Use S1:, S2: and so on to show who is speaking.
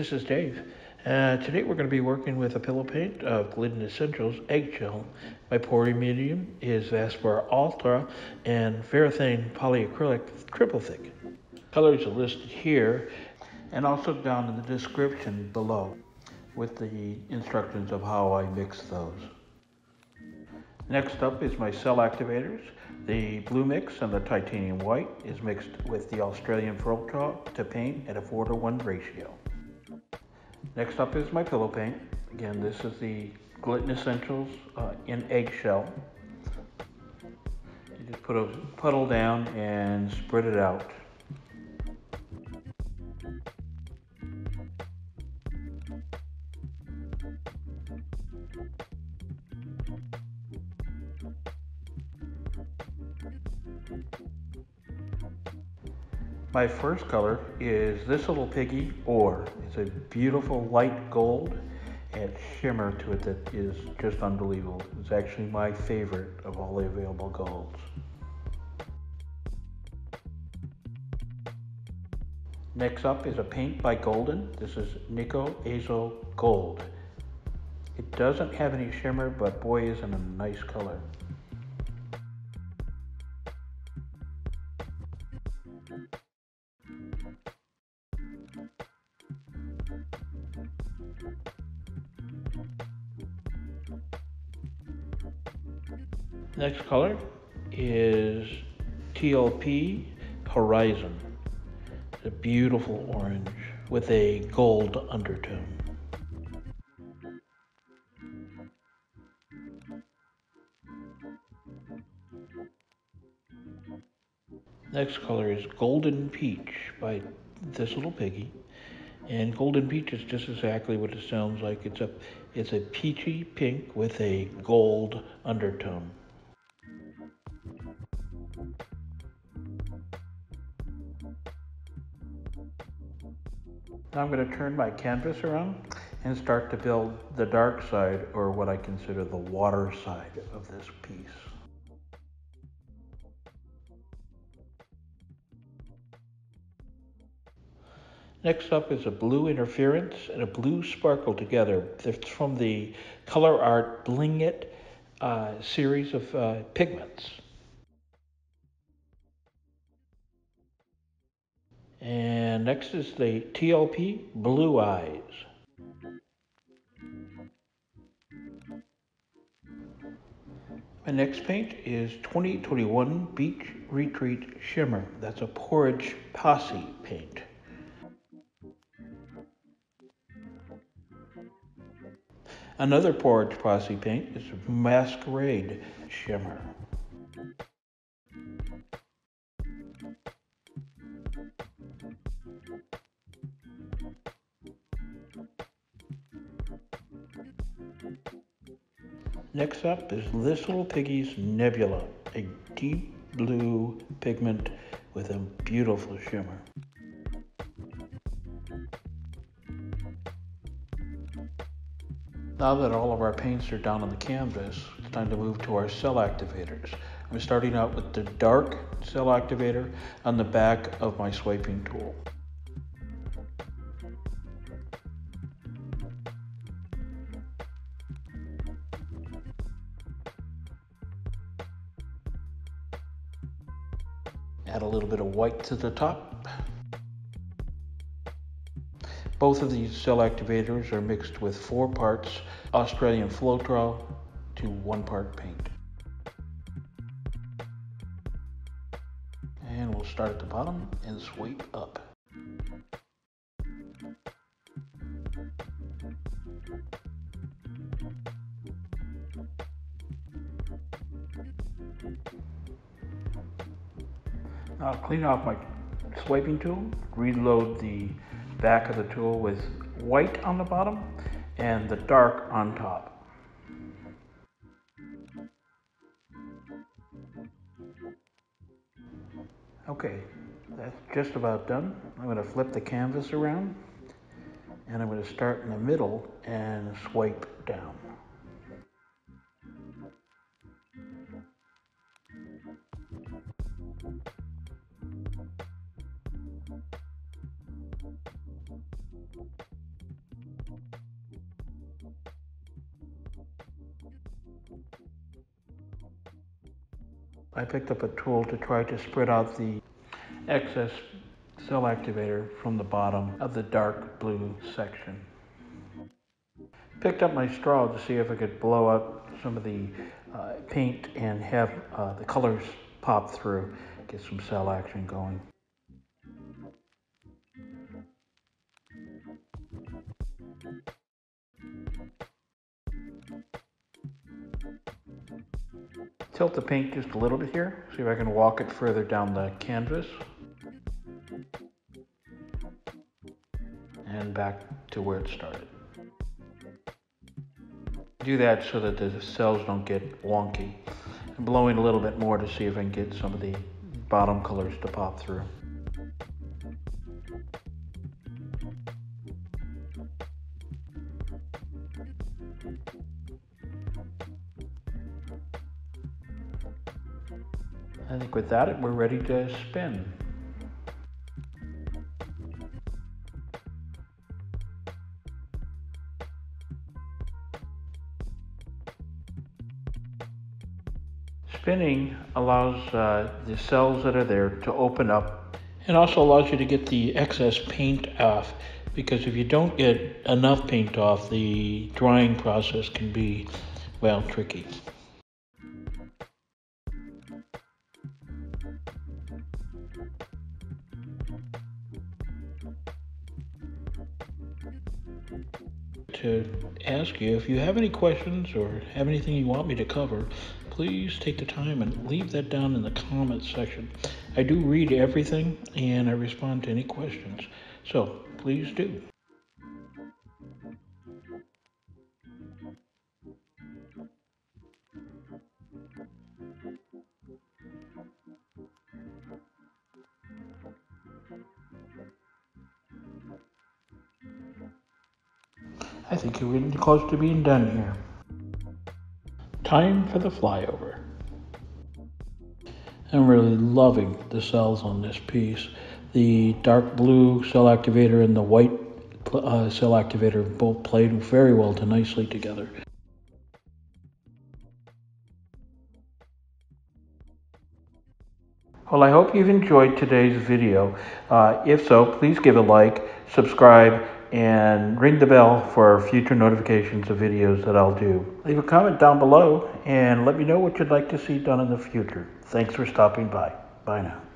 S1: this is Dave. Uh, today we're going to be working with a pillow paint of Glidden Essentials Eggshell. My pouring medium is Valspar Ultra and Varathane Polyacrylic Triple Thick. Colors are listed here and also down in the description below with the instructions of how I mix those. Next up is my cell activators. The blue mix and the titanium white is mixed with the Australian Floetrol to paint at a 4 to 1 ratio. Next up is my pillow paint. Again, this is the Glidden Essentials uh, in eggshell. You just put a puddle down and spread it out. My first color is this little piggy ore. It's a beautiful light gold and shimmer to it that is just unbelievable. It's actually my favorite of all the available golds. Next up is a paint by Golden. This is Nickel Azo Gold. It doesn't have any shimmer, but boy is it a nice color. Next color is TLP Horizon. It's a beautiful orange with a gold undertone. Next color is Golden Peach by this little piggy. And Golden Peach is just exactly what it sounds like. It's a it's a peachy pink with a gold undertone. Now I'm going to turn my canvas around and start to build the dark side or what I consider the water side of this piece. Next up is a blue interference and a blue sparkle together. It's from the Color Art Bling It uh, series of uh, pigments. And next is the TLP Blue Eyes. My next paint is 2021 Beach Retreat Shimmer. That's a Pourage Posse paint. Another Pourage Posse paint is Masquerade Shimmer. Next up is this little piggy's Nebula, a deep blue pigment with a beautiful shimmer. Now that all of our paints are down on the canvas, it's time to move to our cell activators. I'm starting out with the dark cell activator on the back of my swiping tool. Add a little bit of white to the top. Both of these cell activators are mixed with four parts Australian Floetrol to one part paint. And we'll start at the bottom and sweep up. I'll clean off my swiping tool, reload the back of the tool with white on the bottom and the dark on top. Okay, that's just about done. I'm going to flip the canvas around and I'm going to start in the middle and swipe down. I picked up a tool to try to spread out the excess cell activator from the bottom of the dark blue section. Picked up my straw to see if I could blow up some of the uh, paint and have uh, the colors pop through, get some cell action going. Tilt the paint just a little bit here, see if I can walk it further down the canvas. And back to where it started. Do that so that the cells don't get wonky. I'm blowing a little bit more to see if I can get some of the bottom colors to pop through. Think with that, we're ready to spin. Spinning allows uh, the cells that are there to open up. It also allows you to get the excess paint off because if you don't get enough paint off, the drying process can be, well, tricky. To ask you if you have any questions or have anything you want me to cover, please take the time and leave that down in the comments section. I do read everything and I respond to any questions, so please do. I think you're getting close to being done here. Time for the flyover. I'm really loving the cells on this piece. The dark blue cell activator and the white uh, cell activator both played very well to nicely together. Well, I hope you've enjoyed today's video. Uh, if so, please give a like, subscribe, and ring the bell for future notifications of videos that I'll do. Leave a comment down below and let me know what you'd like to see done in the future. Thanks for stopping by. Bye now.